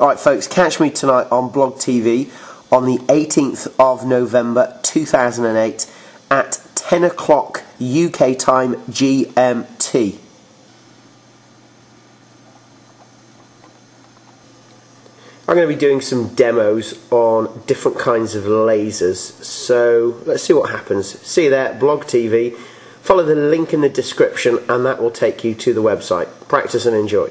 Alright folks, catch me tonight on Blog TV on the 18th of November 2008 at 10 o'clock UK time GMT. I'm going to be doing some demos on different kinds of lasers, so let's see what happens. See you there, Blog TV. Follow the link in the description and that will take you to the website. Practice and enjoy.